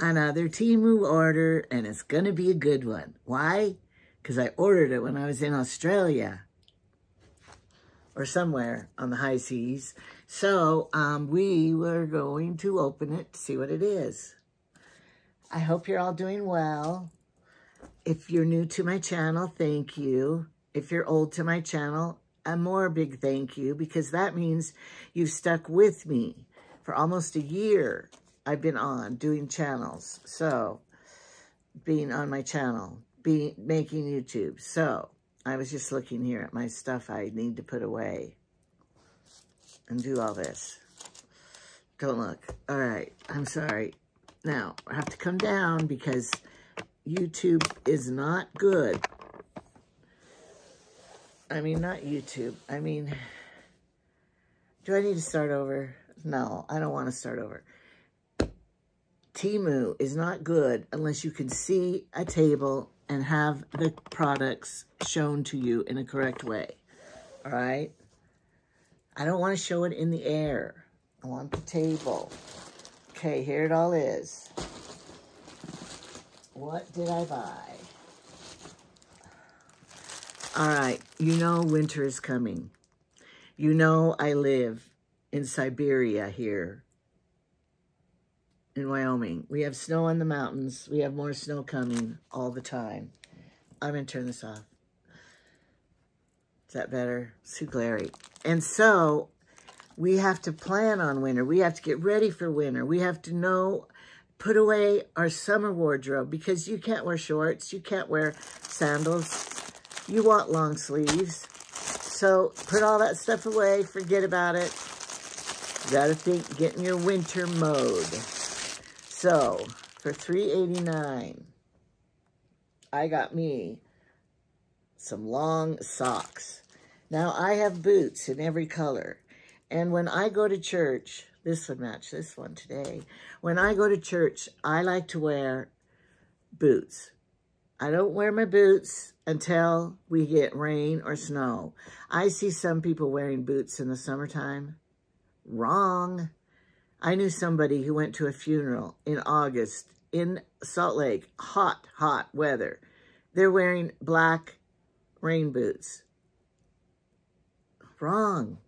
another Temu order, and it's going to be a good one. Why? Because I ordered it when I was in Australia or somewhere on the high seas. So um, we were going to open it to see what it is. I hope you're all doing well. If you're new to my channel, thank you. If you're old to my channel, a more big thank you because that means you've stuck with me for almost a year. I've been on doing channels. So, being on my channel, be making YouTube. So, I was just looking here at my stuff I need to put away and do all this. Don't look. All right. I'm sorry. Now, I have to come down because YouTube is not good. I mean, not YouTube. I mean, do I need to start over? No, I don't want to start over. Temu is not good unless you can see a table and have the products shown to you in a correct way. All right? I don't want to show it in the air. I want the table. Okay, here it all is. What did I buy? All right, you know winter is coming. You know I live in Siberia here in Wyoming. We have snow on the mountains. We have more snow coming all the time. I'm going to turn this off. Is that better? It's too glary. And so we have to plan on winter. We have to get ready for winter. We have to know, put away our summer wardrobe because you can't wear shorts. You can't wear sandals. You want long sleeves. So put all that stuff away. Forget about it. You got to think, get in your winter mode. So, for $3.89, I got me some long socks. Now, I have boots in every color. And when I go to church, this would match this one today. When I go to church, I like to wear boots. I don't wear my boots until we get rain or snow. I see some people wearing boots in the summertime. Wrong. I knew somebody who went to a funeral in August in Salt Lake, hot, hot weather. They're wearing black rain boots. Wrong.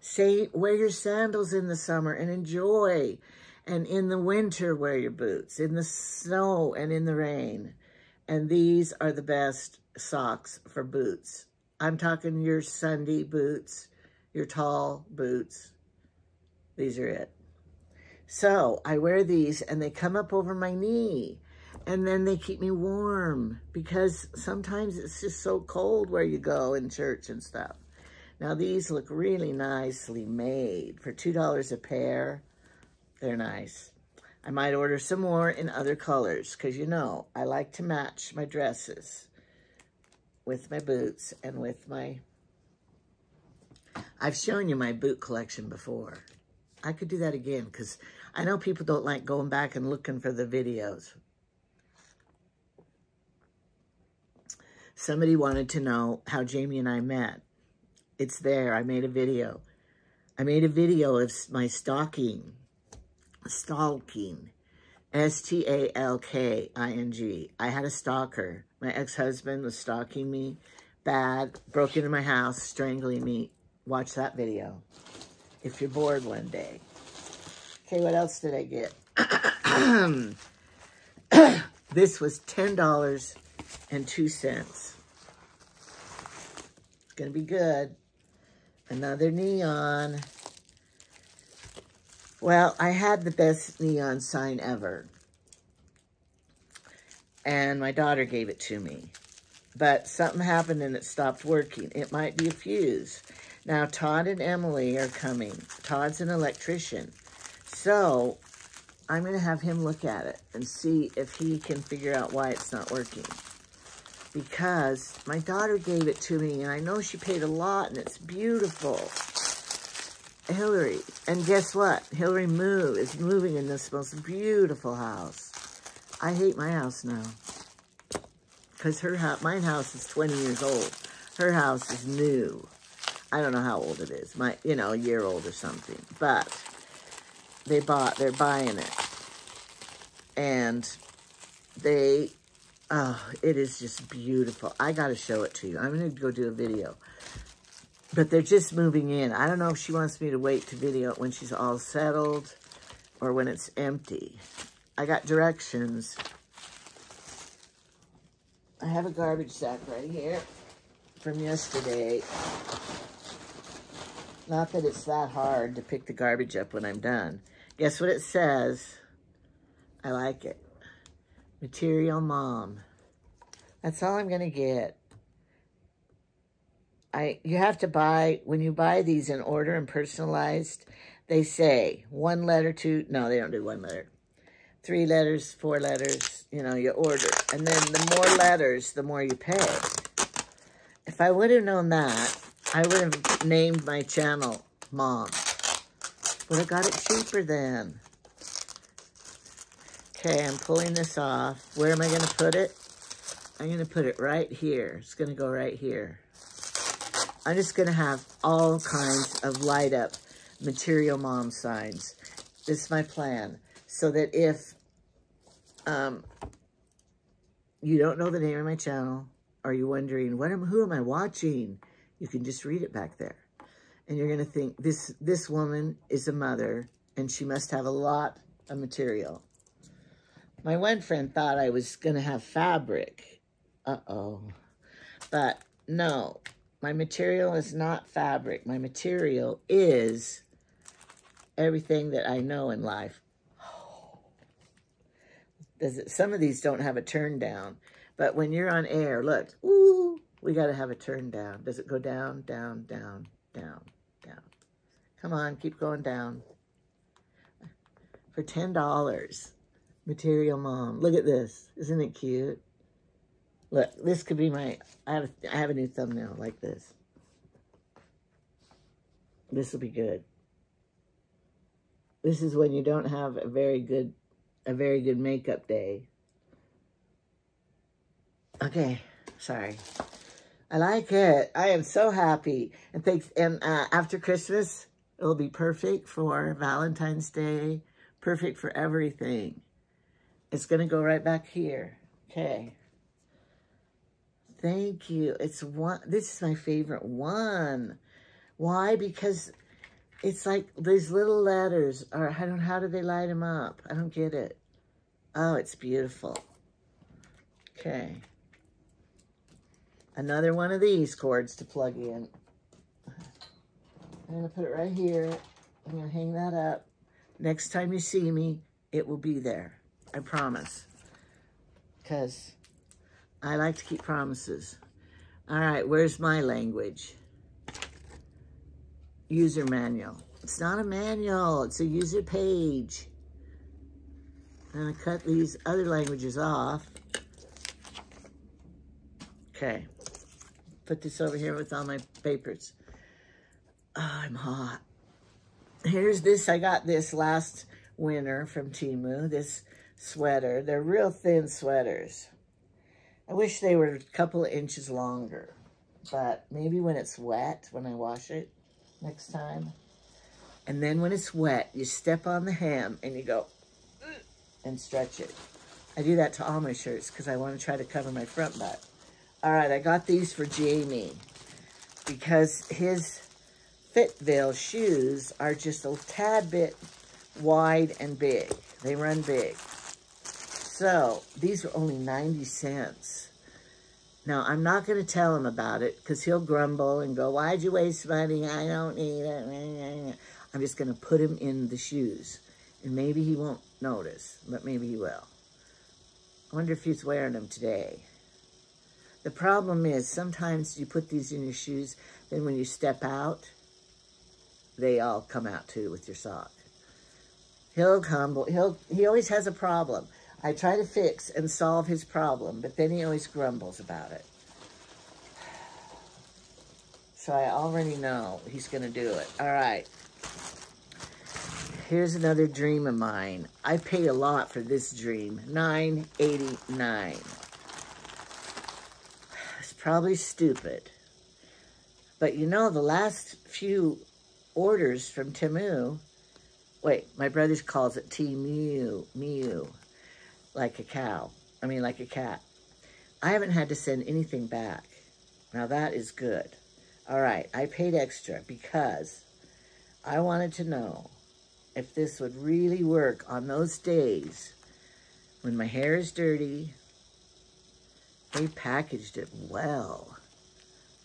Say, wear your sandals in the summer and enjoy. And in the winter, wear your boots. In the snow and in the rain. And these are the best socks for boots. I'm talking your Sunday boots, your tall boots. These are it. So I wear these and they come up over my knee and then they keep me warm because sometimes it's just so cold where you go in church and stuff. Now these look really nicely made for $2 a pair. They're nice. I might order some more in other colors because you know I like to match my dresses with my boots and with my... I've shown you my boot collection before. I could do that again because I know people don't like going back and looking for the videos. Somebody wanted to know how Jamie and I met. It's there. I made a video. I made a video of my stalking. Stalking. S-T-A-L-K-I-N-G. I had a stalker. My ex-husband was stalking me. Bad. Broke into my house, strangling me. Watch that video if you're bored one day. Okay, what else did I get? this was $10.02. It's going to be good. Another neon. Well, I had the best neon sign ever. And my daughter gave it to me. But something happened and it stopped working. It might be a fuse. Now, Todd and Emily are coming. Todd's an electrician. So, I'm going to have him look at it and see if he can figure out why it's not working. Because my daughter gave it to me, and I know she paid a lot, and it's beautiful. Hillary. And guess what? Hillary Moo is moving in this most beautiful house. I hate my house now. Because her house, my house is 20 years old. Her house is new. I don't know how old it is. My, you know, a year old or something. But they bought, they're buying it. And they, oh, it is just beautiful. I got to show it to you. I'm going to go do a video. But they're just moving in. I don't know if she wants me to wait to video it when she's all settled or when it's empty. I got directions. I have a garbage sack right here from yesterday. Not that it's that hard to pick the garbage up when I'm done. Guess what it says? I like it. Material Mom. That's all I'm going to get. I You have to buy, when you buy these in order and personalized, they say one letter, two, no, they don't do one letter. Three letters, four letters, you know, you order. And then the more letters, the more you pay. If I would have known that, I would have named my channel Mom. Would have got it cheaper then. Okay, I'm pulling this off. Where am I going to put it? I'm going to put it right here. It's going to go right here. I'm just going to have all kinds of light up material mom signs. This is my plan. So that if um, you don't know the name of my channel, are you wondering, what am, who am I watching? You can just read it back there. And you're going to think, this, this woman is a mother, and she must have a lot of material. My one friend thought I was going to have fabric. Uh-oh. But no, my material is not fabric. My material is everything that I know in life. Does Some of these don't have a turn down. But when you're on air, look, ooh, we got to have a turn down. Does it go down, down, down, down? Come on, keep going down. For $10, Material Mom. Look at this. Isn't it cute? Look, this could be my, I have, a, I have a new thumbnail like this. This will be good. This is when you don't have a very good, a very good makeup day. Okay, sorry. I like it. I am so happy. And thanks. And uh, after Christmas, it'll be perfect for Valentine's Day. Perfect for everything. It's going to go right back here. Okay. Thank you. It's one. This is my favorite one. Why? Because it's like these little letters. Or I don't. How do they light them up? I don't get it. Oh, it's beautiful. Okay. Another one of these cords to plug in. I'm going to put it right here. I'm going to hang that up. Next time you see me, it will be there. I promise. Because I like to keep promises. All right, where's my language? User manual. It's not a manual. It's a user page. I'm going to cut these other languages off. Okay put this over here with all my papers. I'm hot. Here's this. I got this last winter from Temu, this sweater. They're real thin sweaters. I wish they were a couple of inches longer, but maybe when it's wet, when I wash it next time. And then when it's wet, you step on the hem and you go and stretch it. I do that to all my shirts because I want to try to cover my front butt. All right, I got these for Jamie because his Fitville shoes are just a tad bit wide and big. They run big. So these are only 90 cents. Now, I'm not going to tell him about it because he'll grumble and go, why'd you waste money? I don't need it. I'm just going to put him in the shoes. And maybe he won't notice, but maybe he will. I wonder if he's wearing them today. The problem is sometimes you put these in your shoes, then when you step out, they all come out too with your sock. He'll come, he'll, he always has a problem. I try to fix and solve his problem, but then he always grumbles about it. So I already know he's going to do it. All right. Here's another dream of mine. I paid a lot for this dream. Nine eighty nine It's probably stupid. But you know, the last few orders from Temu, wait, my brother calls it Temu, Mew. like a cow. I mean, like a cat. I haven't had to send anything back. Now that is good. All right, I paid extra because I wanted to know if this would really work on those days when my hair is dirty. They packaged it well.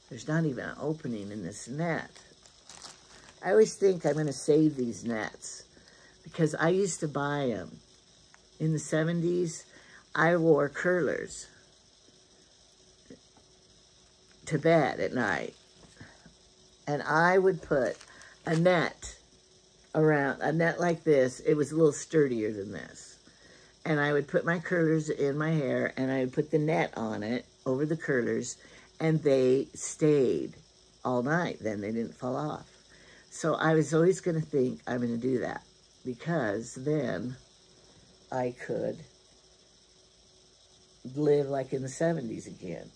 There's not even an opening in this net. I always think I'm going to save these nets because I used to buy them. In the 70s, I wore curlers to bed at night. And I would put a net around, a net like this. It was a little sturdier than this. And I would put my curlers in my hair and I would put the net on it over the curlers and they stayed all night. Then they didn't fall off. So I was always going to think I'm going to do that because then I could live like in the 70s again.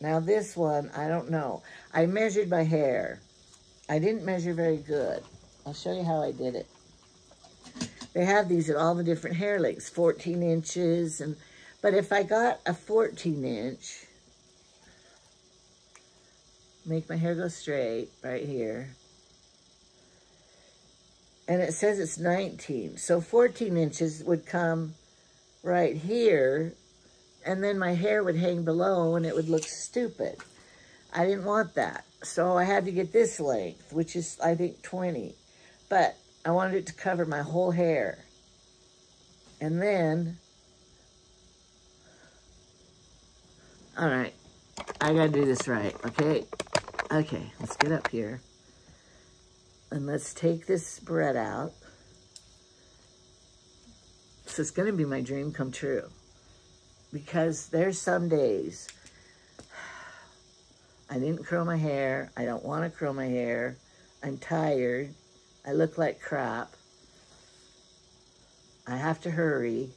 Now this one, I don't know. I measured my hair. I didn't measure very good. I'll show you how I did it. They have these at all the different hair lengths, 14 inches. and But if I got a 14 inch, make my hair go straight right here. And it says it's 19. So 14 inches would come right here. And then my hair would hang below and it would look stupid. I didn't want that. So I had to get this length, which is, I think, 20. But I wanted it to cover my whole hair. And then, all right, I gotta do this right, okay? Okay, let's get up here. And let's take this spread out. So it's going to be my dream come true. Because there's some days I didn't curl my hair. I don't want to curl my hair. I'm tired. I look like crap. I have to hurry.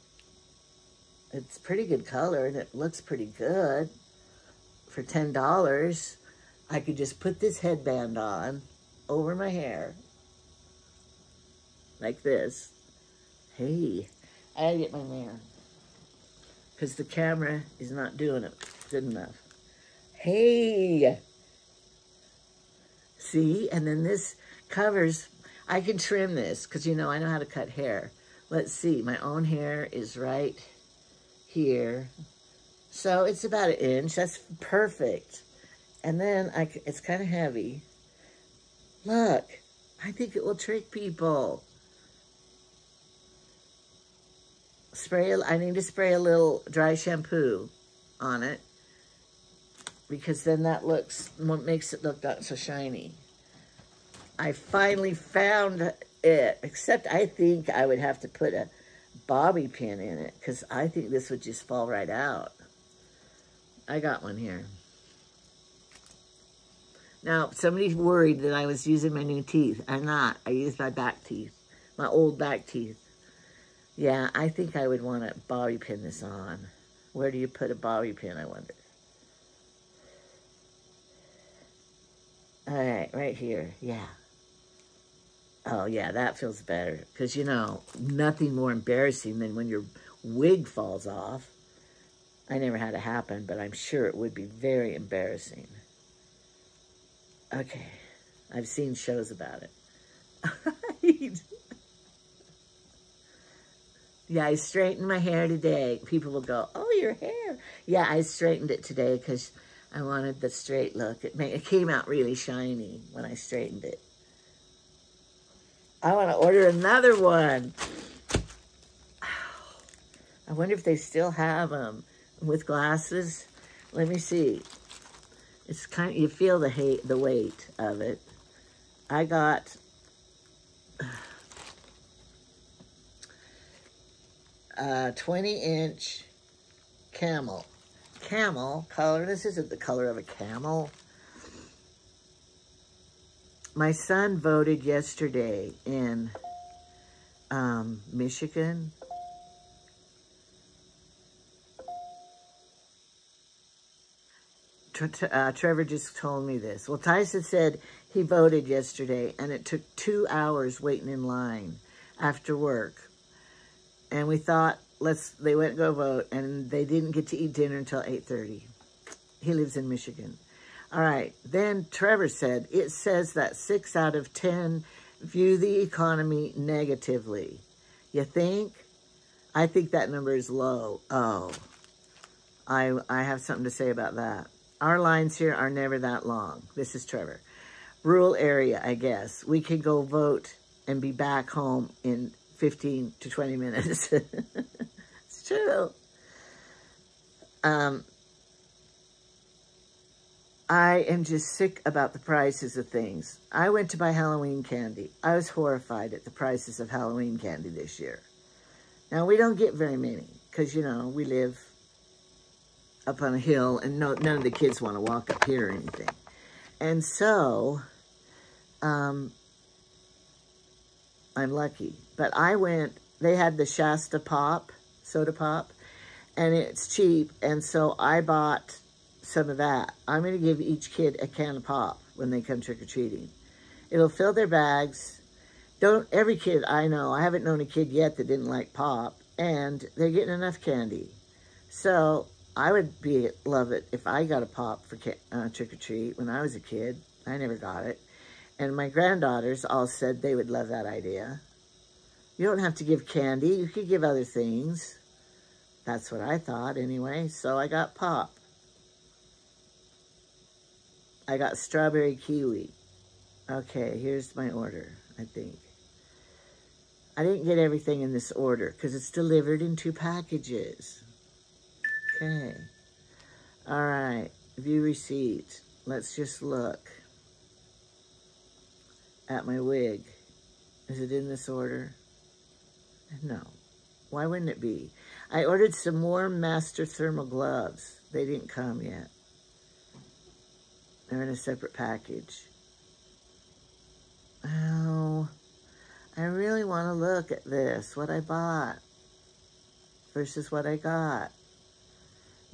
It's pretty good color and it looks pretty good. For $10, I could just put this headband on over my hair like this. Hey, I gotta get my man because the camera is not doing it good enough. Hey, see, and then this covers, I can trim this because you know I know how to cut hair. Let's see, my own hair is right here. So it's about an inch, that's perfect. And then I, it's kind of heavy. Look, I think it will trick people. Spray, I need to spray a little dry shampoo on it because then that looks, what makes it look not so shiny. I finally found it, except I think I would have to put a bobby pin in it because I think this would just fall right out. I got one here. Now, somebody's worried that I was using my new teeth. I'm not. I used my back teeth, my old back teeth. Yeah, I think I would want to bobby pin this on. Where do you put a bobby pin, I wonder? All right, right here. Yeah. Oh, yeah, that feels better. Because, you know, nothing more embarrassing than when your wig falls off. I never had it happen, but I'm sure it would be very embarrassing. Okay. I've seen shows about it. yeah, I straightened my hair today. People will go, oh, your hair. Yeah, I straightened it today because I wanted the straight look. It, it came out really shiny when I straightened it. I want to order another one. I wonder if they still have them with glasses. Let me see. It's kind of, you feel the hate, the weight of it. I got a 20 inch camel. Camel color. This isn't the color of a camel. My son voted yesterday in um, Michigan uh, Trevor just told me this. Well, Tyson said he voted yesterday, and it took two hours waiting in line after work. And we thought let's they went to go vote and they didn't get to eat dinner until 8.30. He lives in Michigan. All right, then Trevor said, it says that six out of 10 view the economy negatively. You think? I think that number is low. Oh, I, I have something to say about that. Our lines here are never that long. This is Trevor. Rural area, I guess. We could go vote and be back home in 15 to 20 minutes. it's true. Um, I am just sick about the prices of things. I went to buy Halloween candy. I was horrified at the prices of Halloween candy this year. Now, we don't get very many because, you know, we live up on a hill and no, none of the kids want to walk up here or anything. And so, um, I'm lucky. But I went, they had the Shasta Pop, soda pop, and it's cheap. And so I bought some of that. I'm going to give each kid a can of pop when they come trick-or-treating. It'll fill their bags. Don't every kid I know, I haven't known a kid yet that didn't like pop, and they're getting enough candy. So I would be love it if I got a pop for uh, trick-or-treat when I was a kid. I never got it. And my granddaughters all said they would love that idea. You don't have to give candy. You could give other things. That's what I thought anyway. So I got pop. I got strawberry kiwi. Okay, here's my order, I think. I didn't get everything in this order because it's delivered in two packages. Okay. All right, view receipt. Let's just look at my wig. Is it in this order? No. Why wouldn't it be? I ordered some more Master Thermal gloves. They didn't come yet. They're in a separate package. Oh, I really want to look at this, what I bought versus what I got.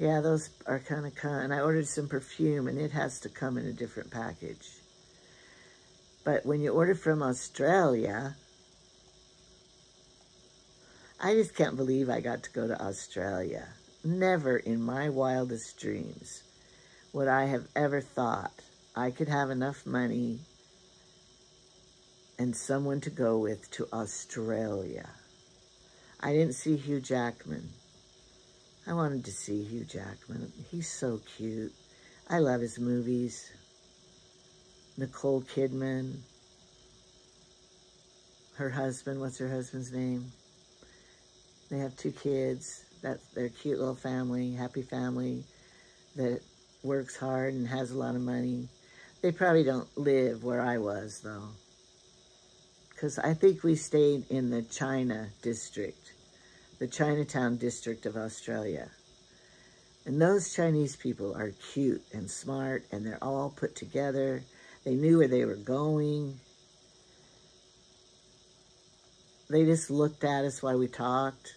Yeah, those are kind of kind. And I ordered some perfume, and it has to come in a different package. But when you order from Australia, I just can't believe I got to go to Australia. Never in my wildest dreams would I have ever thought I could have enough money and someone to go with to Australia. I didn't see Hugh Jackman. I wanted to see Hugh Jackman. He's so cute. I love his movies. Nicole Kidman. Her husband, what's her husband's name? They have two kids. That's their cute little family, happy family that works hard and has a lot of money. They probably don't live where I was, though. Because I think we stayed in the China district, the Chinatown district of Australia. And those Chinese people are cute and smart, and they're all put together. They knew where they were going. They just looked at us while we talked.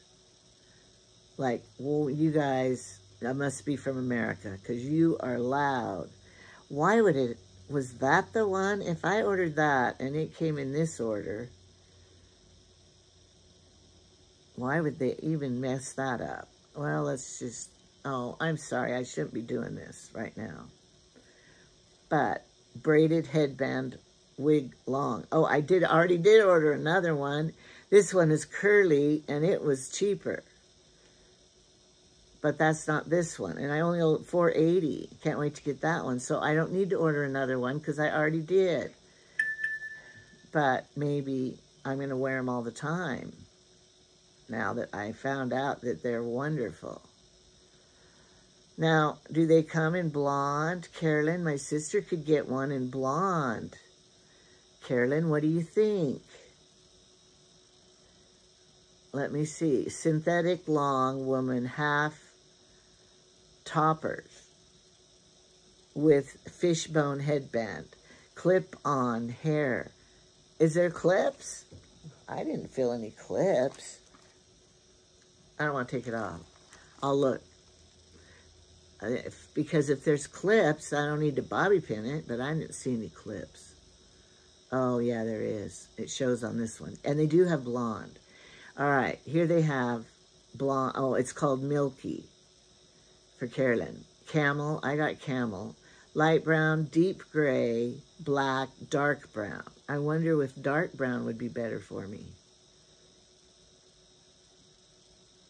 Like, well, you guys that must be from America because you are loud. Why would it, was that the one? If I ordered that and it came in this order, why would they even mess that up? Well, let's just, oh, I'm sorry. I shouldn't be doing this right now. But braided headband wig long. Oh, I did already did order another one. This one is curly and it was cheaper but that's not this one. And I only owe 480. Can't wait to get that one. So I don't need to order another one because I already did. But maybe I'm going to wear them all the time now that I found out that they're wonderful. Now, do they come in blonde? Carolyn, my sister could get one in blonde. Carolyn, what do you think? Let me see. Synthetic long woman, half toppers with fishbone headband, clip-on hair. Is there clips? I didn't feel any clips. I don't want to take it off. I'll look. If, because if there's clips, I don't need to bobby pin it, but I didn't see any clips. Oh, yeah, there is. It shows on this one. And they do have blonde. All right, here they have blonde. Oh, it's called Milky for Carolyn. Camel, I got camel. Light brown, deep gray, black, dark brown. I wonder if dark brown would be better for me.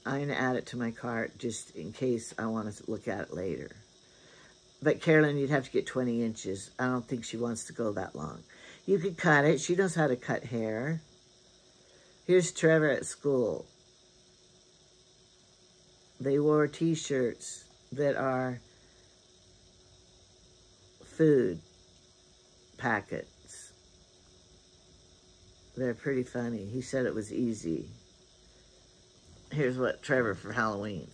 I'm going to add it to my cart just in case I want to look at it later. But Carolyn, you'd have to get 20 inches. I don't think she wants to go that long. You could cut it. She knows how to cut hair. Here's Trevor at school. They wore t-shirts that are food packets. They're pretty funny. He said it was easy. Here's what Trevor for Halloween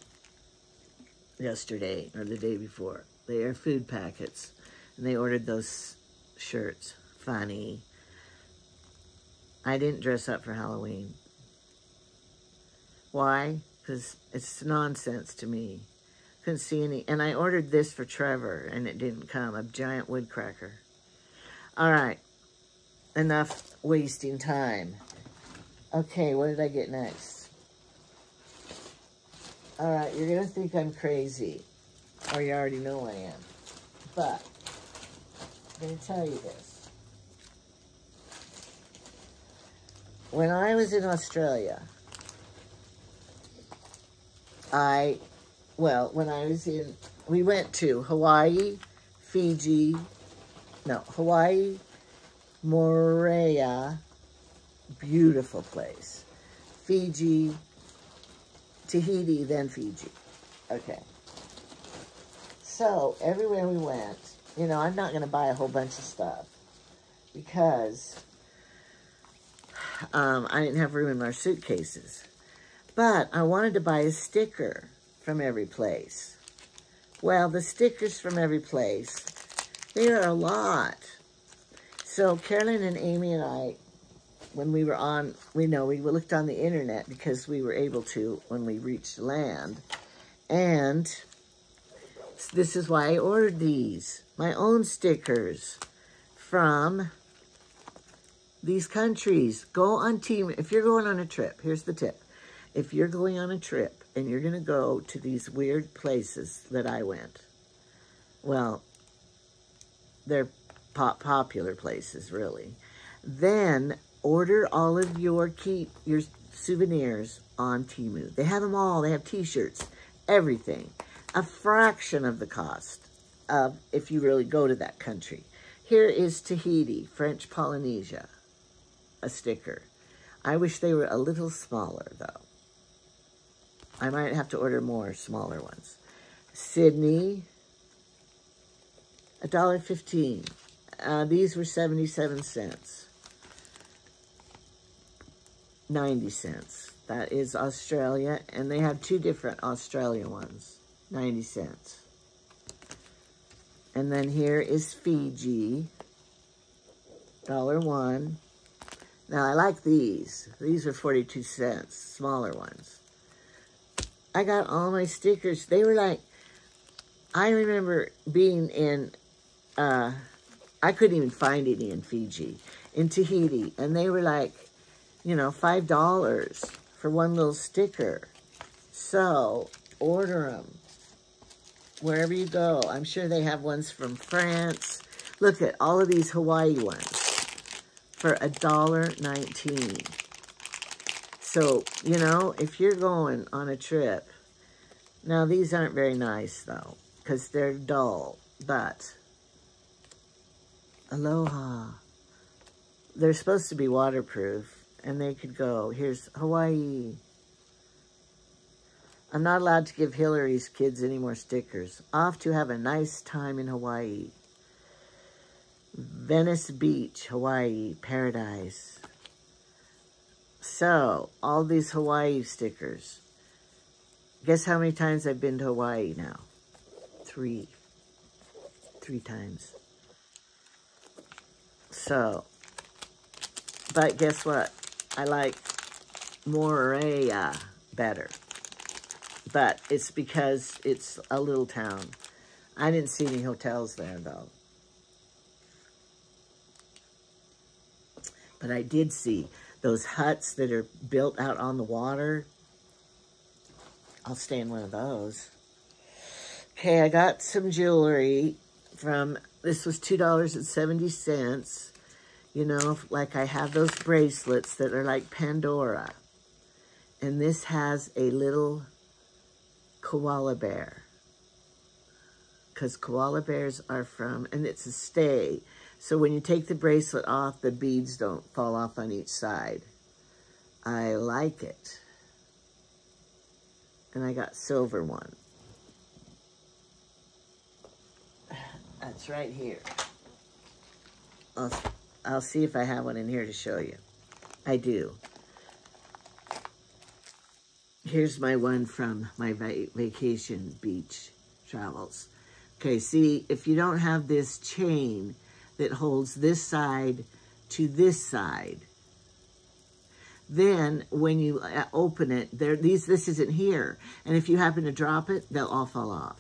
yesterday or the day before. They are food packets. And they ordered those shirts. Funny. I didn't dress up for Halloween. Why? Because it's nonsense to me. Couldn't see any. And I ordered this for Trevor, and it didn't come. A giant woodcracker. All right. Enough wasting time. Okay, what did I get next? All right, you're going to think I'm crazy. Or you already know I am. But, I'm going to tell you this. When I was in Australia, I well, when I was in, we went to Hawaii, Fiji, no, Hawaii, Moorea, beautiful place. Fiji, Tahiti, then Fiji. Okay. So, everywhere we went, you know, I'm not going to buy a whole bunch of stuff because um, I didn't have room in my suitcases. But I wanted to buy a sticker from every place. Well, the stickers from every place, they are a lot. So Carolyn and Amy and I, when we were on, we know we looked on the internet because we were able to when we reached land. And this is why I ordered these, my own stickers from these countries. Go on team, if you're going on a trip, here's the tip. If you're going on a trip, and you're going to go to these weird places that I went. Well, they're pop popular places, really. Then order all of your keep your souvenirs on Temu. They have them all. They have t-shirts, everything. A fraction of the cost of if you really go to that country. Here is Tahiti, French Polynesia, a sticker. I wish they were a little smaller, though. I might have to order more smaller ones. Sydney, $1.15. Uh, these were 77 cents. 90 cents. That is Australia, and they have two different Australia ones. 90 cents. And then here is Fiji. Dollar one. Now, I like these. These are 42 cents, smaller ones. I got all my stickers. They were like, I remember being in, uh, I couldn't even find any in Fiji, in Tahiti, and they were like, you know, $5 for one little sticker. So, order them wherever you go. I'm sure they have ones from France. Look at all of these Hawaii ones for a dollar nineteen. So, you know, if you're going on a trip, now these aren't very nice though, because they're dull, but aloha. They're supposed to be waterproof, and they could go. Here's Hawaii. I'm not allowed to give Hillary's kids any more stickers. Off to have a nice time in Hawaii. Venice Beach, Hawaii, paradise. So, all these Hawaii stickers. Guess how many times I've been to Hawaii now? Three. Three times. So, but guess what? I like Moorea uh, better. But it's because it's a little town. I didn't see any hotels there, though. But I did see those huts that are built out on the water. I'll stay in one of those. Okay, I got some jewelry from, this was $2.70. You know, like I have those bracelets that are like Pandora. And this has a little koala bear. Because koala bears are from, and it's a stay. So when you take the bracelet off, the beads don't fall off on each side. I like it. And I got silver one. That's right here. I'll see if I have one in here to show you. I do. Here's my one from my va vacation beach travels. Okay, see, if you don't have this chain that holds this side to this side, then when you uh, open it, there these this isn't here. And if you happen to drop it, they'll all fall off.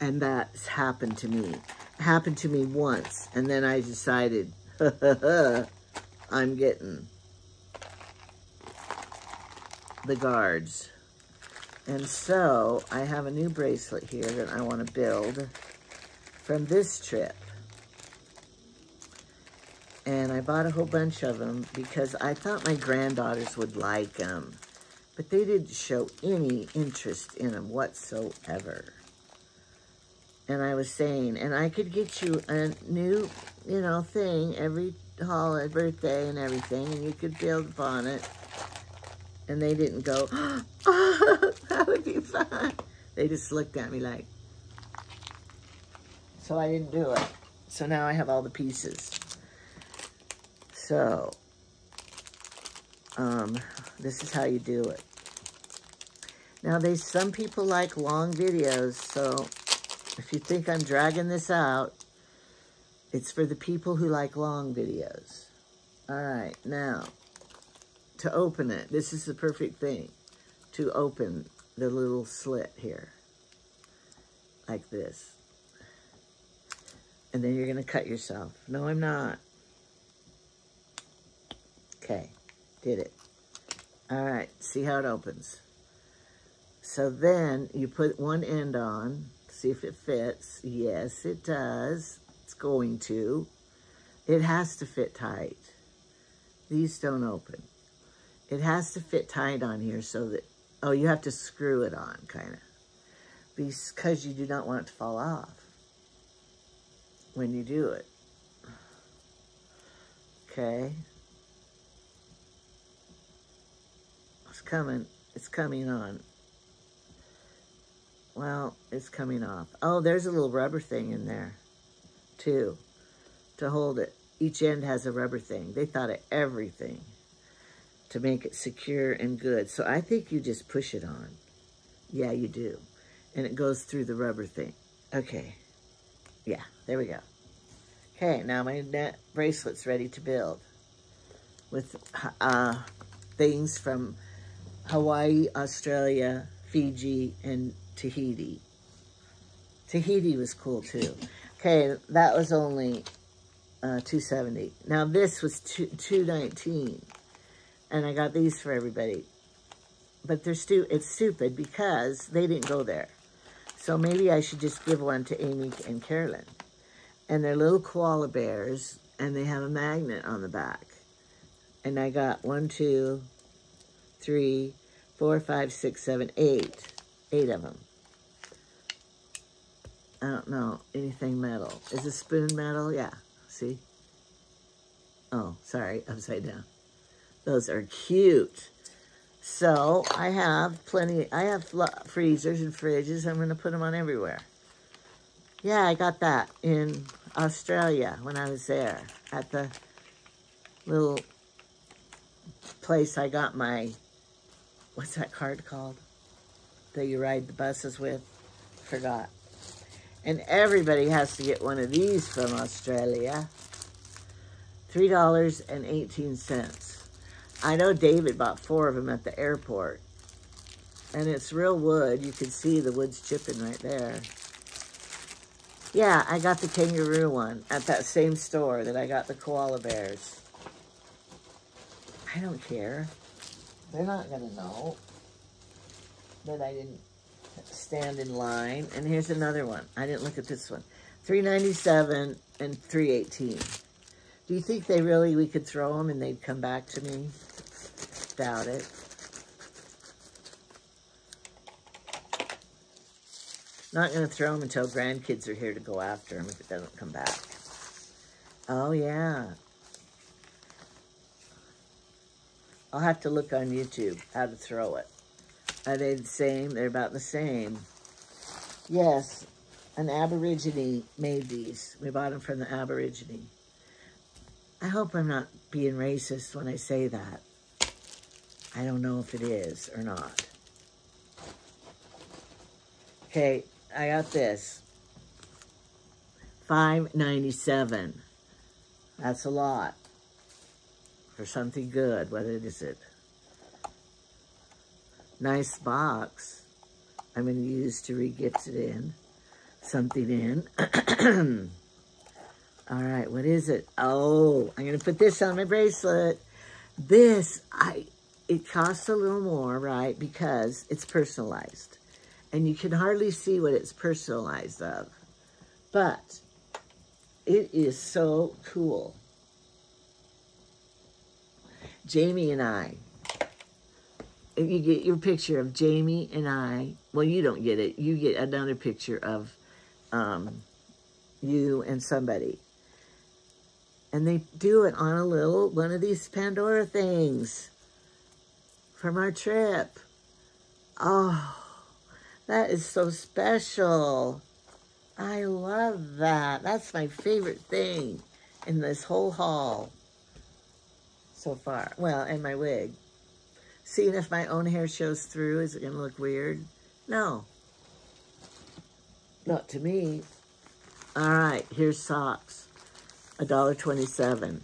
And that's happened to me. happened to me once. And then I decided, I'm getting the guards. And so I have a new bracelet here that I want to build from this trip. And I bought a whole bunch of them because I thought my granddaughters would like them. But they didn't show any interest in them whatsoever. And I was saying, and I could get you a new, you know, thing every holiday, birthday and everything, and you could build upon it and they didn't go, oh, that would be fun. They just looked at me like, so I didn't do it. So now I have all the pieces. So, um, this is how you do it. Now, they some people like long videos, so if you think I'm dragging this out, it's for the people who like long videos. All right, now, to open it. This is the perfect thing to open the little slit here. Like this. And then you're to cut yourself. No, I'm not. Okay, did it. All right, see how it opens. So then you put one end on, see if it fits. Yes, it does. It's going to. It has to fit tight. These don't open. It has to fit tight on here so that, oh, you have to screw it on, kind of. Because you do not want it to fall off when you do it. Okay. It's coming. It's coming on. Well, it's coming off. Oh, there's a little rubber thing in there, too, to hold it. Each end has a rubber thing. They thought of everything to make it secure and good. So I think you just push it on. Yeah, you do. And it goes through the rubber thing. Okay. Yeah, there we go. Okay, now my net bracelet's ready to build with uh, things from Hawaii, Australia, Fiji, and Tahiti. Tahiti was cool too. Okay, that was only uh, 270. Now this was two, 219 and I got these for everybody. But they're stu it's stupid because they didn't go there. So maybe I should just give one to Amy and Carolyn. And they're little koala bears, and they have a magnet on the back. And I got one, two, three, four, five, six, seven, eight. Eight of them. I don't know anything metal. Is a spoon metal? Yeah. See? Oh, sorry, upside down. Those are cute. So I have plenty, I have freezers and fridges. I'm going to put them on everywhere. Yeah, I got that in Australia when I was there at the little place I got my, what's that card called? That you ride the buses with? Forgot. And everybody has to get one of these from Australia. $3.18. I know David bought four of them at the airport. And it's real wood. You can see the wood's chipping right there. Yeah, I got the kangaroo one at that same store that I got the koala bears. I don't care. They're not going to know. that I didn't stand in line. And here's another one. I didn't look at this one. 397 and 318. Do you think they really, we could throw them and they'd come back to me? Doubt it. Not going to throw them until grandkids are here to go after them if it doesn't come back. Oh, yeah. I'll have to look on YouTube how to throw it. Are they the same? They're about the same. Yes, an Aborigine made these. We bought them from the Aborigine. I hope I'm not being racist when I say that. I don't know if it is or not. Okay, I got this. Five ninety seven. That's a lot for something good. What is it? Nice box. I'm going to use to re-gift it in. Something in. All right, what is it? Oh, I'm going to put this on my bracelet. This, I, it costs a little more, right? Because it's personalized. And you can hardly see what it's personalized of. But it is so cool. Jamie and I, if you get your picture of Jamie and I, well, you don't get it. You get another picture of um, you and somebody. And they do it on a little, one of these Pandora things from our trip. Oh, that is so special. I love that. That's my favorite thing in this whole haul so far. Well, and my wig. Seeing if my own hair shows through, is it going to look weird? No. Not to me. All right, here's socks. $1.27.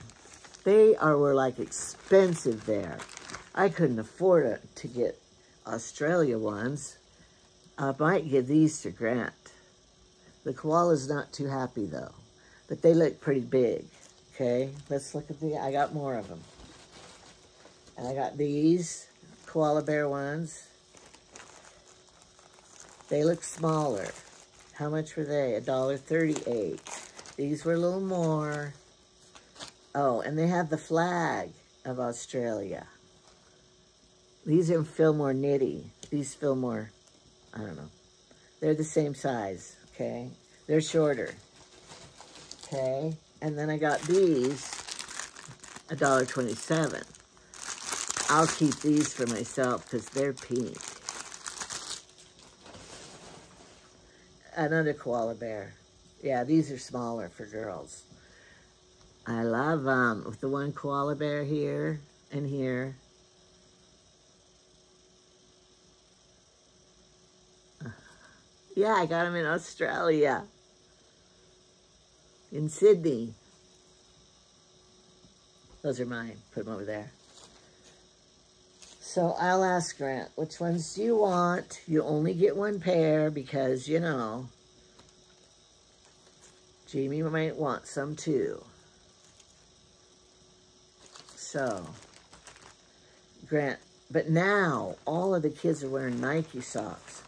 They are were like expensive there. I couldn't afford it to get Australia ones. I might give these to Grant. The koala's not too happy though, but they look pretty big. Okay, let's look at the, I got more of them. And I got these koala bear ones. They look smaller. How much were they? A dollar thirty-eight. These were a little more. Oh, and they have the flag of Australia. These are Fillmore Nitty. These Fillmore, I don't know. They're the same size, okay? They're shorter, okay? And then I got these, a dollar twenty-seven. I'll keep these for myself because they're pink. Another koala bear. Yeah, these are smaller for girls. I love. Um, with the one koala bear here and here. Yeah, I got them in Australia. In Sydney. Those are mine. Put them over there. So I'll ask Grant, which ones do you want? You only get one pair because, you know, Jamie might want some too. So, Grant, but now all of the kids are wearing Nike socks.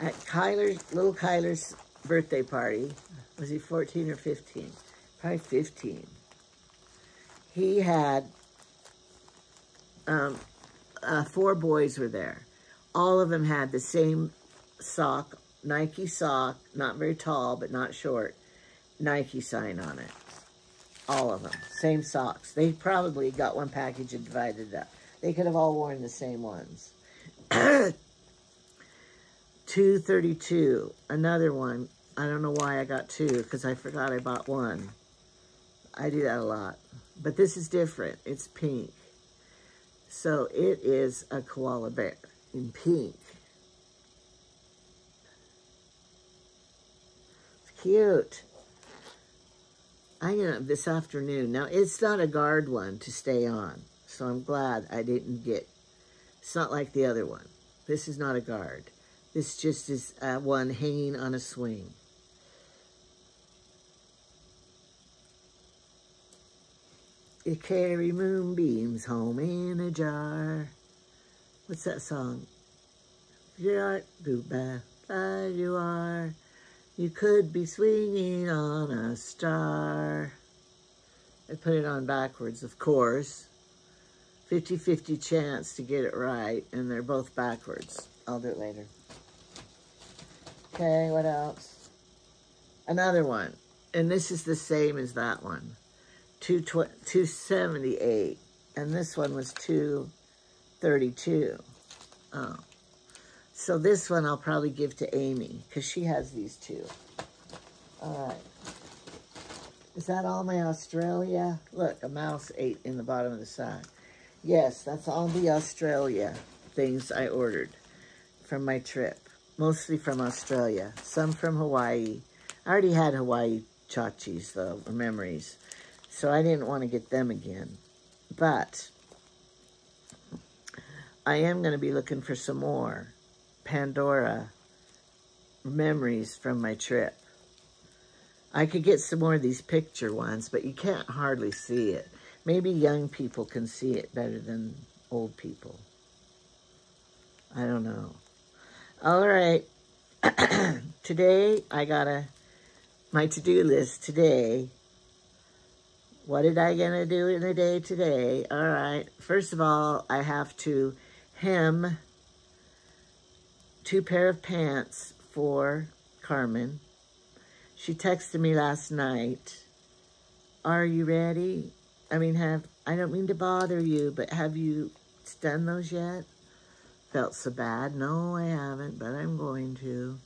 At Kyler's, little Kyler's birthday party, was he 14 or 15? Probably 15. He had um, uh, four boys were there. All of them had the same sock, Nike sock, not very tall, but not short, Nike sign on it. All of them, same socks. They probably got one package and divided it up. They could have all worn the same ones. 232, another one. I don't know why I got two, because I forgot I bought one. I do that a lot. But this is different. It's pink. So it is a koala bear in pink. It's cute. I got it this afternoon. Now, it's not a guard one to stay on, so I'm glad I didn't get, it's not like the other one. This is not a guard. This just is uh, one hanging on a swing. You carry moonbeams home in a jar. What's that song? glad you are. You could be swinging on a star. I put it on backwards, of course. 50-50 chance to get it right, and they're both backwards. I'll do it later. Okay, what else? Another one, and this is the same as that one. 278, and this one was 232. Oh. So this one I'll probably give to Amy, because she has these two. All right. Is that all my Australia? Look, a mouse ate in the bottom of the side. Yes, that's all the Australia things I ordered from my trip. Mostly from Australia. Some from Hawaii. I already had Hawaii chachis, though, or memories. So I didn't want to get them again. But I am going to be looking for some more Pandora memories from my trip. I could get some more of these picture ones, but you can't hardly see it. Maybe young people can see it better than old people. I don't know. All right. today, I got a, my to-do list today. What did I gonna do in a day today? All right. First of all, I have to hem two pair of pants for Carmen. She texted me last night. Are you ready? I mean, have, I don't mean to bother you, but have you done those yet? Felt so bad. No, I haven't, but I'm going to.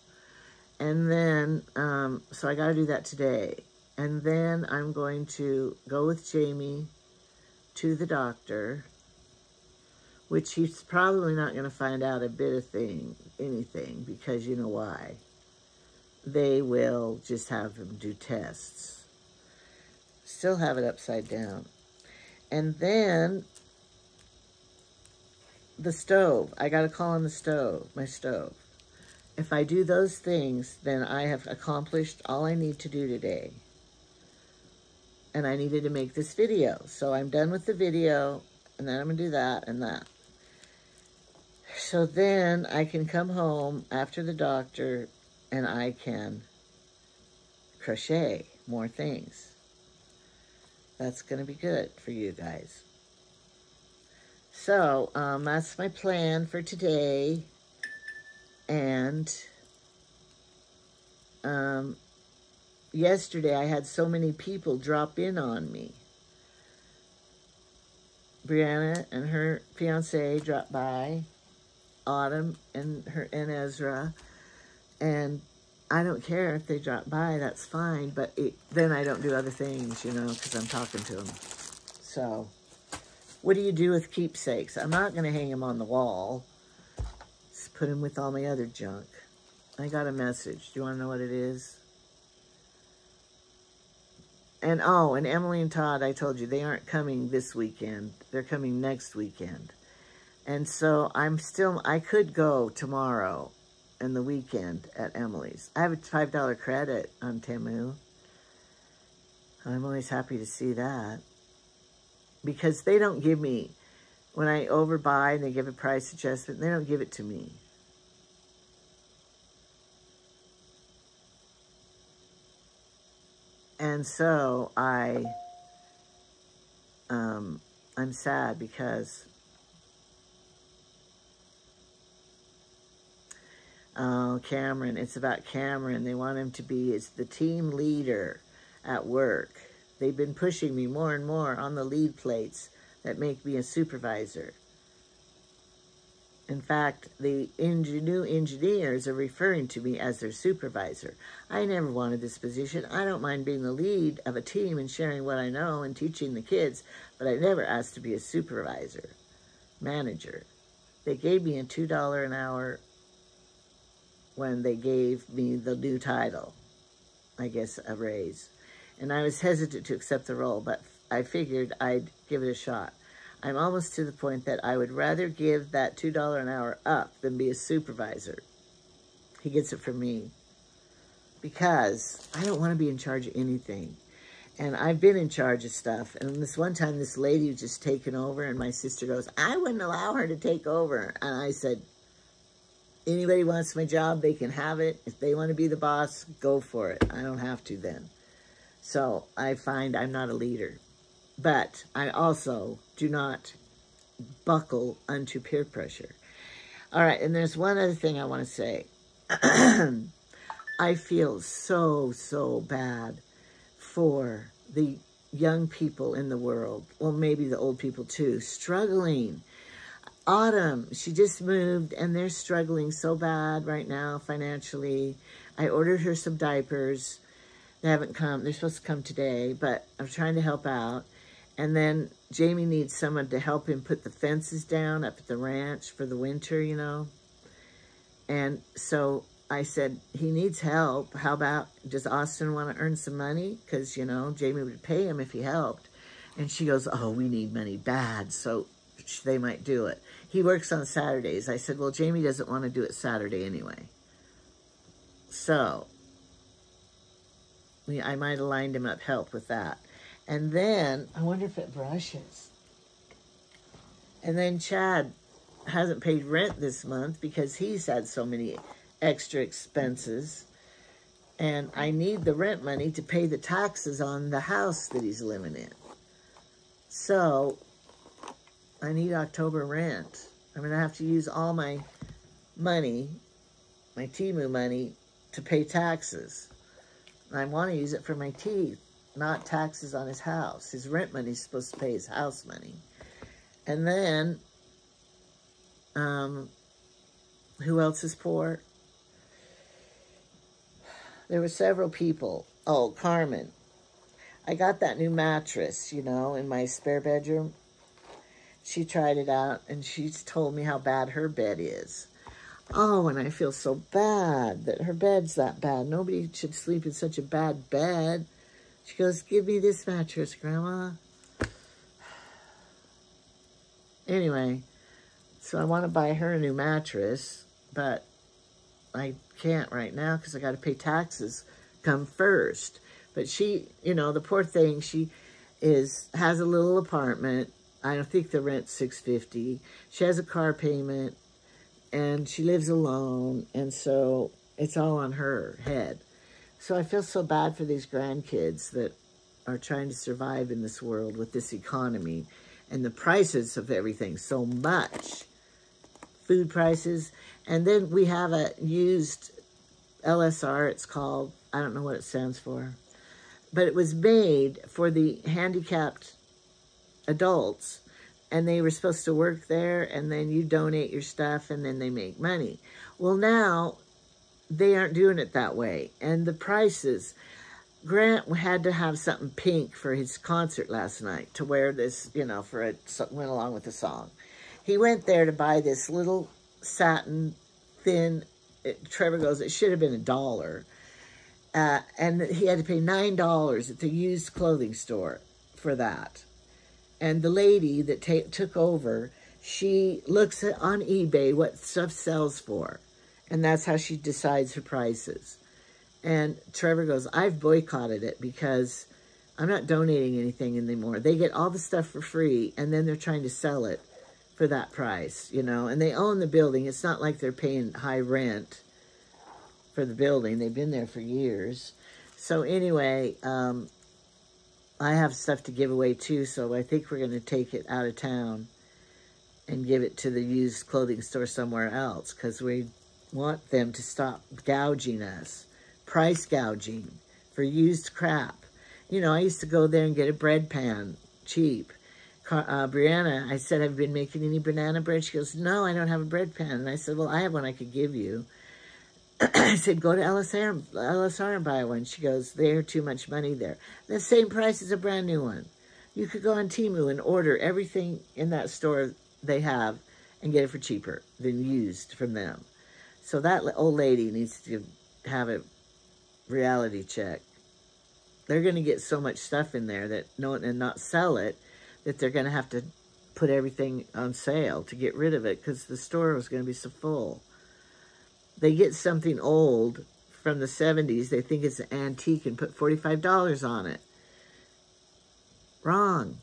And then, um, so I got to do that today. And then I'm going to go with Jamie to the doctor, which he's probably not going to find out a bit of thing, anything, because you know why. They will just have him do tests. Still have it upside down. And then the stove. I got to call on the stove, my stove. If I do those things, then I have accomplished all I need to do today. And I needed to make this video. So I'm done with the video, and then I'm to do that and that. So then I can come home after the doctor, and I can crochet more things. That's to be good for you guys. So, um, that's my plan for today. And um, yesterday I had so many people drop in on me. Brianna and her fiance dropped by. Autumn and her and Ezra. And I don't care if they drop by, that's fine, but it, then I don't do other things, you know, because I'm talking to them. So, what do you do with keepsakes? I'm not going to hang them on the wall. Just put them with all my other junk. I got a message. Do you want to know what it is? And, oh, and Emily and Todd, I told you, they aren't coming this weekend. They're coming next weekend. And so I'm still, I could go tomorrow and the weekend at Emily's. I have a $5 credit on Temu. I'm always happy to see that. Because they don't give me, when I overbuy and they give a price adjustment, they don't give it to me. And so I, um, I'm sad because Oh, Cameron. It's about Cameron. They want him to be it's the team leader at work. They've been pushing me more and more on the lead plates that make me a supervisor. In fact, the new engineers are referring to me as their supervisor. I never wanted this position. I don't mind being the lead of a team and sharing what I know and teaching the kids, but I never asked to be a supervisor, manager. They gave me a $2 an hour when they gave me the new title, I guess a raise. And I was hesitant to accept the role, but I figured I'd give it a shot. I'm almost to the point that I would rather give that $2 an hour up than be a supervisor. He gets it from me. Because I don't want to be in charge of anything. And I've been in charge of stuff. And this one time, this lady was just taken over, and my sister goes, I wouldn't allow her to take over. And I said, anybody wants my job, they can have it. If they want to be the boss, go for it. I don't have to then. So I find I'm not a leader. But I also do not buckle unto peer pressure. All right, and there's one other thing I want to say. I feel so, so bad for the young people in the world, well, maybe the old people too, struggling. Autumn, she just moved and they're struggling so bad right now financially. I ordered her some diapers. They haven't come. They're supposed to come today, but I'm trying to help out. And then Jamie needs someone to help him put the fences down up at the ranch for the winter, you know. And so I said, he needs help. How about, does Austin want to earn some money? Because, you know, Jamie would pay him if he helped. And she goes, oh, we need money bad, so they might do it. He works on Saturdays. I said, well, Jamie doesn't want to do it Saturday anyway. So, I might have lined him up help with that. And then, I wonder if it brushes. And then Chad hasn't paid rent this month because he's had so many extra expenses. And I need the rent money to pay the taxes on the house that he's living in. So, I need October rent. I'm going to have to use all my money, my Temu money, to pay taxes. I want to use it for my teeth not taxes on his house. His rent money is supposed to pay his house money. And then, um, who else is poor? There were several people. Oh, Carmen. I got that new mattress, you know, in my spare bedroom. She tried it out, and she's told me how bad her bed is. Oh, and I feel so bad that her bed's that bad. Nobody should sleep in such a bad bed. She goes, give me this mattress, Grandma. Anyway, so I want to buy her a new mattress, but I can't right now because I got to pay taxes come first. But she, you know, the poor thing, she is has a little apartment. I don't think the rent's 650. She has a car payment and she lives alone. And so it's all on her head. So I feel so bad for these grandkids that are trying to survive in this world with this economy and the prices of everything so much. Food prices. And then we have a used LSR, it's called. I don't know what it stands for. But it was made for the handicapped adults. And they were supposed to work there, and then you donate your stuff, and then they make money. Well, now they aren't doing it that way. And the prices, Grant had to have something pink for his concert last night to wear this, you know, for it went along with the song. He went there to buy this little satin, thin, it, Trevor goes, it should have been a dollar. Uh, and he had to pay $9 at the used clothing store for that. And the lady that took over, she looks at, on eBay what stuff sells for and that's how she decides her prices. And Trevor goes, I've boycotted it because I'm not donating anything anymore. They get all the stuff for free, and then they're trying to sell it for that price, you know. And they own the building. It's not like they're paying high rent for the building. They've been there for years. So anyway, um, I have stuff to give away too, so I think we're going to take it out of town and give it to the used clothing store somewhere else because we want them to stop gouging us, price gouging for used crap. You know, I used to go there and get a bread pan, cheap. Uh, Brianna, I said, you been making any banana bread? She goes, no, I don't have a bread pan. And I said, well, I have one I could give you. I said, go to LSR, LSR and buy one. She goes, they're too much money there. The same price as a brand new one. You could go on Temu and order everything in that store they have and get it for cheaper than used from them. So that old lady needs to have a reality check. They're going to get so much stuff in there that no and not sell it that they're going to have to put everything on sale to get rid of it because the store was going to be so full. They get something old from the 70s, they think it's an antique and put $45 on it. Wrong.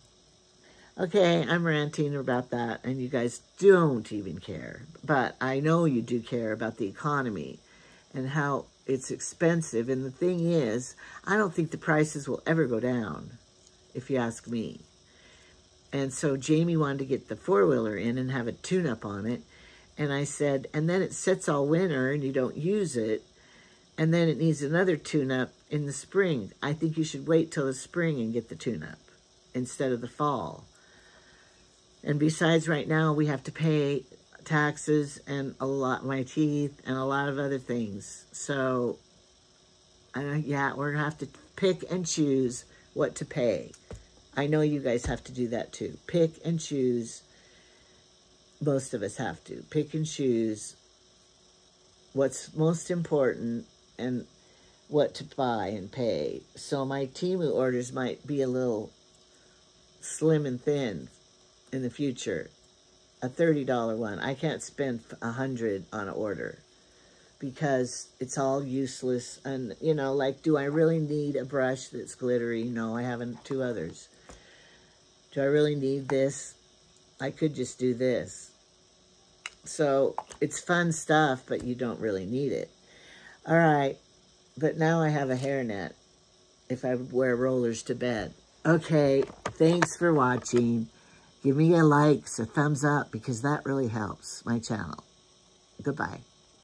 Okay, I'm ranting about that, and you guys don't even care. But I know you do care about the economy and how it's expensive. And the thing is, I don't think the prices will ever go down, if you ask me. And so Jamie wanted to get the four-wheeler in and have a tune-up on it. And I said, and then it sits all winter and you don't use it. And then it needs another tune-up in the spring. I think you should wait till the spring and get the tune-up instead of the fall. And besides, right now, we have to pay taxes and a lot, my teeth and a lot of other things. So, yeah, we're to have to pick and choose what to pay. I know you guys have to do that too. Pick and choose. Most of us have to. Pick and choose what's most important and what to buy and pay. So my Temu orders might be a little slim and thin in the future. A $30 one. I can't spend a 100 on an order because it's all useless. And, you know, like, do I really need a brush that's glittery? No, I have two others. Do I really need this? I could just do this. So it's fun stuff, but you don't really need it. All right, but now I have a hairnet if I wear rollers to bed. Okay, thanks for watching. Give me a like, a thumbs up, because that really helps my channel. Goodbye.